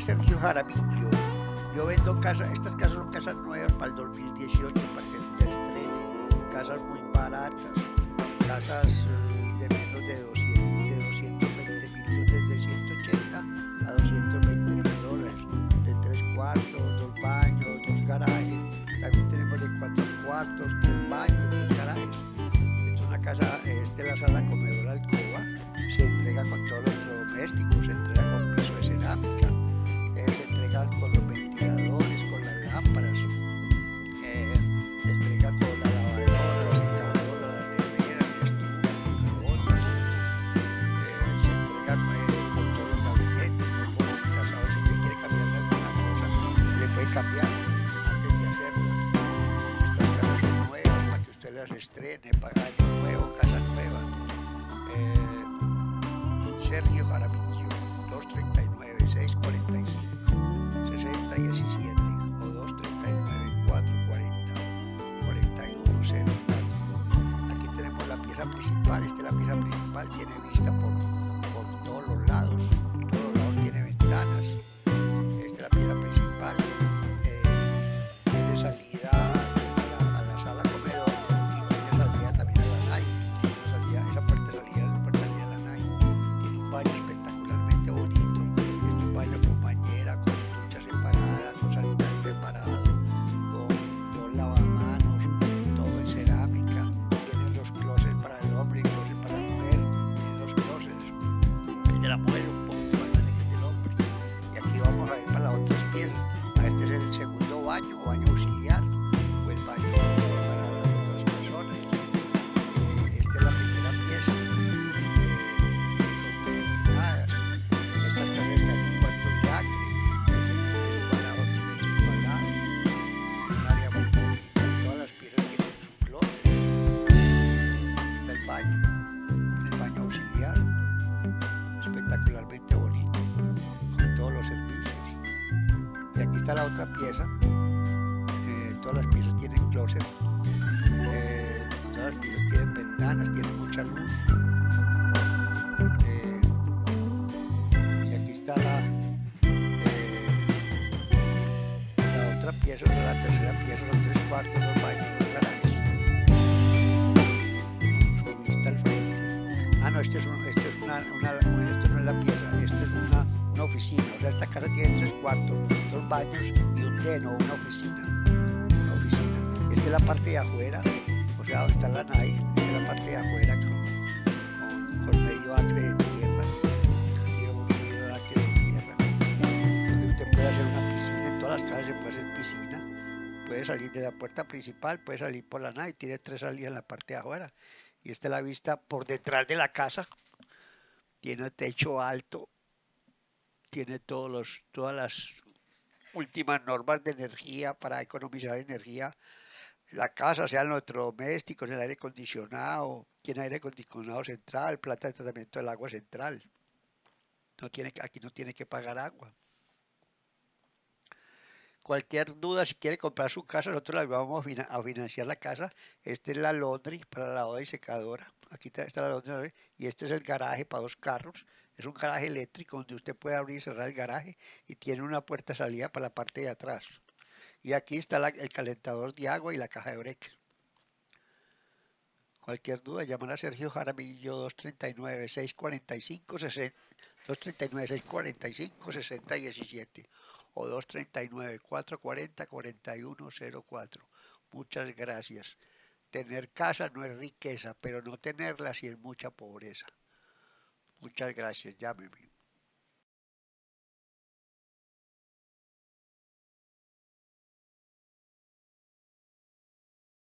Sergio Jaramillo. Yo vendo casas, estas casas son casas nuevas para el 2018, para que se estrene. Casas muy baratas, casas eh, de menos de 200, de 220 mil, desde 180 a 220 mil dólares, de tres cuartos, dos baños, dos garajes. También tenemos de cuatro cuartos, tres baños, tres garajes. Esta es una casa, es la sala comedora alcoba, se entrega con todos los electrodomésticos, se entrega con piso de cerámica, con los ventiladores, con las lámparas, eh, se entrega con la lavadora, la secadora, la nevera, microondas, eh, se entrega eh, con todos los gabinetes, no por si casado si usted quiere cambiarle alguna cosa, le puede cambiar antes de hacerla. Estas casas nuevas para que usted las estrene, año nuevo, casa nueva. Eh, Sergio Jaramillo, 239-645-6017 principal, esta es la pieza principal, tiene vista por, por todos los está la otra pieza, eh, todas las piezas tienen closet, eh, todas las piezas tienen ventanas, tienen mucha luz. Eh, y aquí está la, la otra pieza, la tercera pieza, son tres cuartos, dos baños, dos garajes. Ah, no, este es, un- este es una, una- esto no es la pieza, esto es una, una oficina. O sea, esta casa tiene tres cuartos, dos baños y un den o una oficina. Una oficina. Esta es la parte de afuera, o sea, donde está la NAI, esta es la parte de afuera con, medio acre de tierra. Medio acre de tierra. Donde usted puede hacer una piscina, en todas las casas se puede hacer piscina. Puede salir de la puerta principal, puede salir por la NAI, tiene tres salidas en la parte de afuera. Y esta es la vista por detrás de la casa. Tiene techo alto, tiene todos los, todas las últimas normas de energía para economizar energía. La casa, sean electrodomésticos, el aire acondicionado, tiene aire acondicionado central, planta de tratamiento del agua central. No tiene, aquí no tiene que pagar agua. Cualquier duda, si quiere comprar su casa, nosotros le vamos a, fina- a financiar la casa. Este es la laundry para la lavadora y secadora. Aquí está, la laundry y este es el garaje para dos carros. Es un garaje eléctrico donde usted puede abrir y cerrar el garaje y tiene una puerta salida para la parte de atrás. Y aquí está la- el calentador de agua y la caja de break. Cualquier duda, llamar a Sergio Jaramillo 239-645-60 239-645-6017 o 239-440-4104. Muchas gracias. Tener casa no es riqueza, pero no tenerla sí es mucha pobreza. Muchas gracias, llámeme.